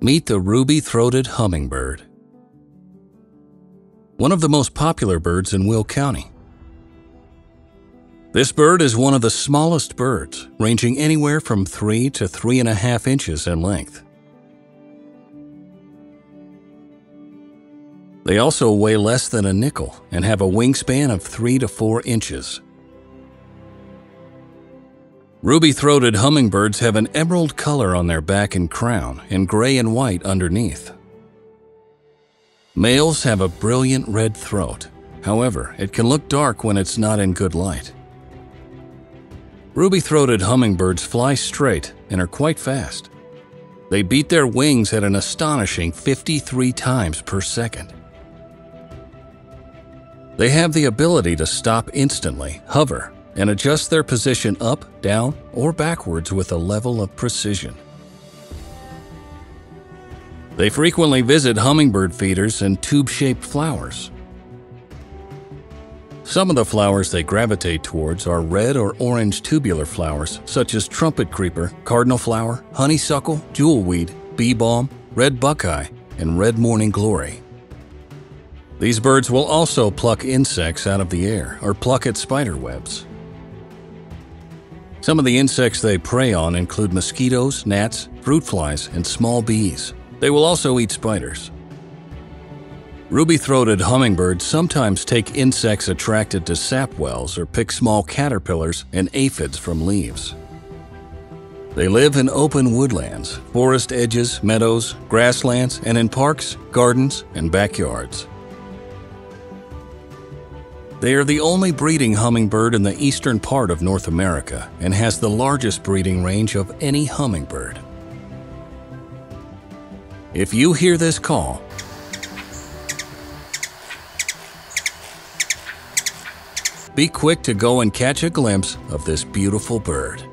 Meet the ruby-throated hummingbird. One of the most popular birds in Will County. This bird is one of the smallest birds, ranging anywhere from 3 to 3.5 inches in length. They also weigh less than a nickel and have a wingspan of 3 to 4 inches. Ruby-throated hummingbirds have an emerald color on their back and crown and gray and white underneath. Males have a brilliant red throat. However, it can look dark when it's not in good light. Ruby-throated hummingbirds fly straight and are quite fast. They beat their wings at an astonishing 53 times per second. They have the ability to stop instantly, hover, and adjust their position up, down, or backwards with a level of precision. They frequently visit hummingbird feeders and tube-shaped flowers. Some of the flowers they gravitate towards are red or orange tubular flowers such as trumpet creeper, cardinal flower, honeysuckle, jewelweed, bee balm, red buckeye, and red morning glory. These birds will also pluck insects out of the air or pluck at spider webs. Some of the insects they prey on include mosquitoes, gnats, fruit flies, and small bees. They will also eat spiders. Ruby-throated hummingbirds sometimes take insects attracted to sap wells or pick small caterpillars and aphids from leaves. They live in open woodlands, forest edges, meadows, grasslands, and in parks, gardens, and backyards. They are the only breeding hummingbird in the eastern part of North America and has the largest breeding range of any hummingbird. If you hear this call, be quick to go and catch a glimpse of this beautiful bird.